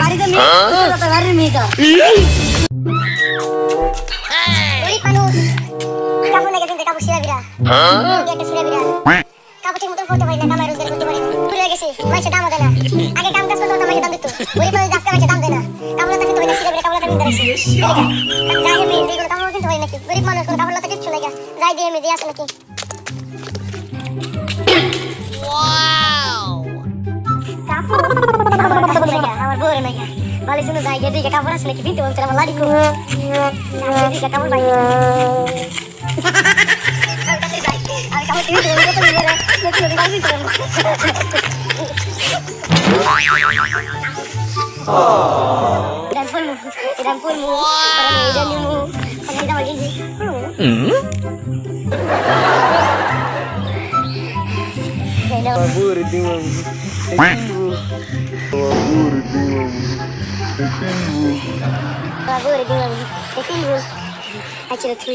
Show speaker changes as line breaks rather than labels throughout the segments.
বাড়িতে মেয়ে বাড়ির মেয়েটা
গরিব মানুষ। কাপড় লেগে দিন কাপড় ছিঁড়া বিরা একটা ছিঁড়া বিরা কাপড় ঠিক মতো পড়তে পারি না কামাই রোজগার করতে পারি না। ঘুরে গেছি মাইসে দামও দেয় না। আগে কাম কাজ করতে মাইসে দাম দিত। গরিব মানুষ আজকে মাইসে দাম দেয় না। কাপড় লতা কিনতে পারি না ছিঁড়া বিরা কাপড় লতা কিনতে পারি যাই আমি এইগুলো কাপড় কিনতে পারি নাকি? গরিব মানুষ কোনো কাপড় লতা কিচ্ছু নাই যাই দিয়ে আমি দিয়ে আসে নাকি? Bali sunu dai jadi kakak boras lagi pintu untuk sama ladiku. Nah, jadi kakak boras Oh. Dan pun, dan pun, dan ilmu, kita lagi, hmm. Kabur itu, kabur itu, kabur itu. মু রামপুর মু কারণ এই জানি মু কারণ এটা আমার গেঞ্জি Hello.
Favore di un Favore di un
Favore di un definitivo. Faccio tu.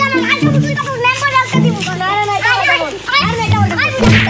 Sì, devi dire quella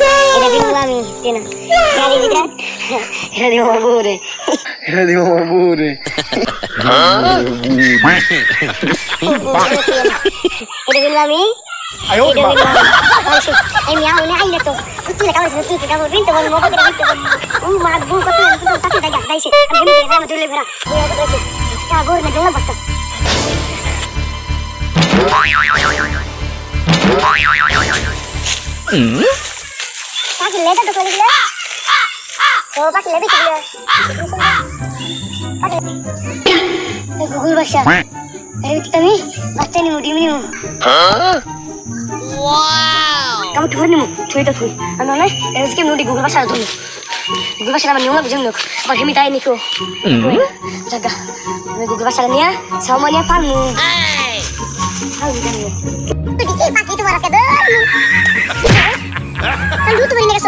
Era di mamma mia, sì, no. Era di mamma
Era di mamma pure.
Era di mamma Era di mamma mia. Hai un po'. E mi ha un aile to. Tutte le cose sono tutte, stiamo vinto con un po' di vento. Un ma un po' di vento, tutto sta già, dai sì. Abbiamo che andiamo tutte le vera. Ciao, gorna, che non basta. Mm? पास ले तो टुकड़े ले तो पास ले भी टुकड़े Google बच्चा अरे तमी बच्चे नहीं मुड़ी नहीं वाओ कम थोड़ी नहीं थोड़ी तो थोड़ी अन्ना ना रोज के मुड़ी गूगल बच्चा तो Google Bahasa nama nyunga bijung nuk. Pak hemi tay niku. Jaga. Google Bahasa nia, sama nia pamu. Hai. Hai, dulu tuh ini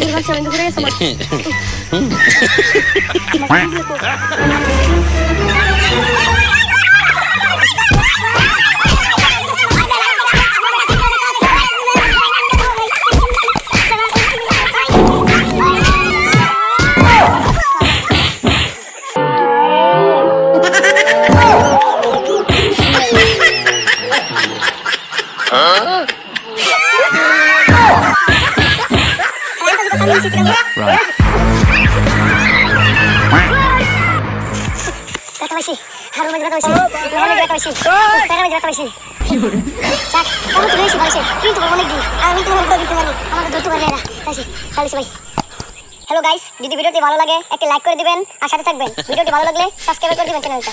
desgraciadamente creo que somos... Huh? Hello guys যদি ভিডিওটি ভালো লাগে, একটা লাইক করে দিবেন, আর সাথে থাকবেন। ভিডিওটি ভালো লাগলে সাবস্ক্রাইব করে দিবেন চ্যানেলটা